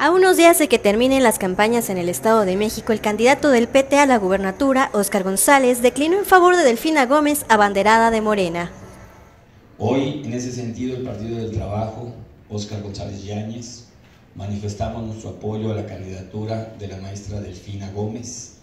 A unos días de que terminen las campañas en el Estado de México, el candidato del PT a la gubernatura, Óscar González, declinó en favor de Delfina Gómez, abanderada de Morena. Hoy, en ese sentido, el Partido del Trabajo, Óscar González Yáñez, manifestamos nuestro apoyo a la candidatura de la maestra Delfina Gómez.